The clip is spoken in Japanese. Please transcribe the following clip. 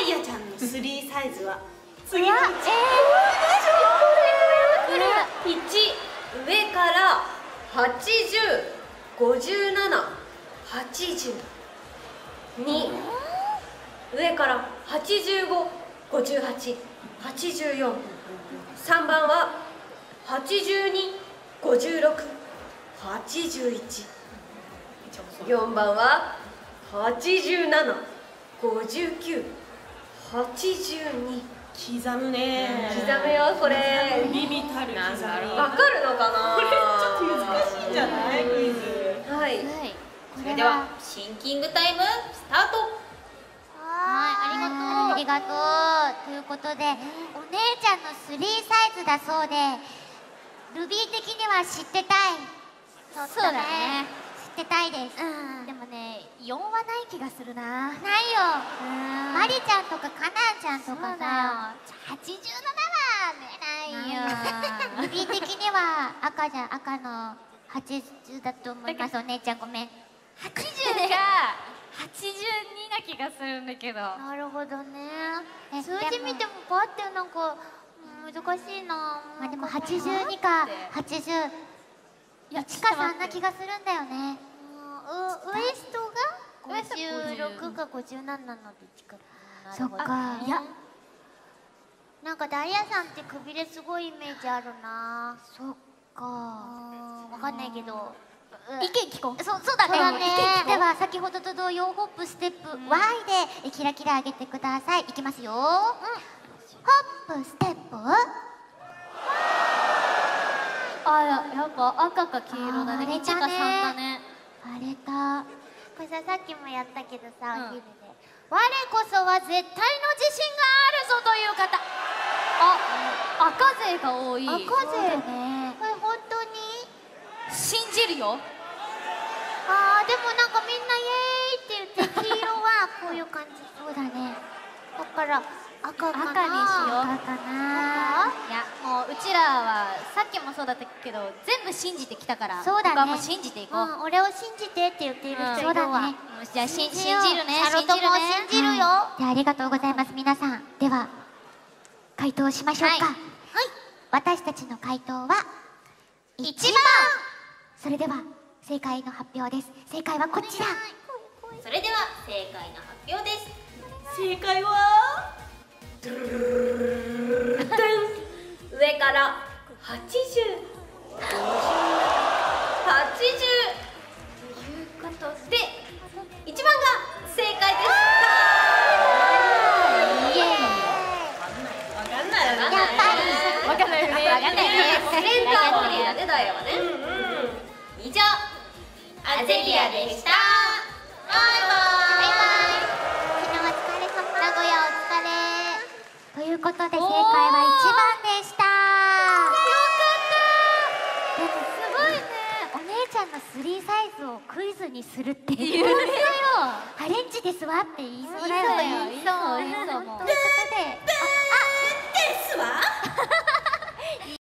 イヤちゃんのスリーサイズは。次のうわえー、1上から805780 2上から855884 3番は825681 4番は8759 875982刻むね。刻むよこれ。ビビたる刻み。わかるのかな？これちょっと難しいんじゃない？クイズ。はい、はい、それではシンキングタイムスタート。はいありがとうありがとう。ということでお姉ちゃんのスリーサイズだそうでルビー的には知ってたい。そうだね知ってたいです、うん、でもね4はない気がするな。ないよ。マリちゃんとかカナンちゃんとかさ87はないよ。ルビー的には赤じゃ赤の80だと思います。お姉ちゃんごめん。80が82な気がするんだけど。なるほどね。数字見てもパってなんか難しいな。まあでも82か80いやか3な気がするんだよねウエストが56か57なので近くそっか。いや。なんかダイヤさんってくびれすごいイメージあるな。そっか。わかんないけど。意見聞こう。そうそうだね。では先ほどと同様ホップステップ。Y でキラキラ上げてください。いきますよ、うん、ホップステップ。あややっぱ赤か黄色だね。1か3だね割れたこれささっきもやったけどさ、お昼で。我こそは絶対の自信があるぞという方。あ赤勢が多い。赤勢ね。これ本当に？信じるよ。あーでもなんかみんなイエーイって言って黄色はこういう感じ。そうだねだから赤かな赤にしよう。赤かないやもううちらはさっきもそうだったけど全部信じてきたからそうだね。も信じていこう、うん、俺を信じてって言っている人いるわ、うん、じゃあ信じるね。シャロトも信じるよ、はい、でありがとうございます。皆さんでは回答しましょうか。はい、私たちの回答は1番。それでは正解の発表です。正解はこちら。それでは正解の発表です正解は？上から80 80ということで1番が正解でしたイエーイわかんないわかんないわかんないよねわかんないねセンターボディだねダイヤはね、以上アゼリアでしたごいね。お姉ちゃんの3サイズをクイズにするっていう。アレンジですわって言いそう。だよ。いそういそうということであですわ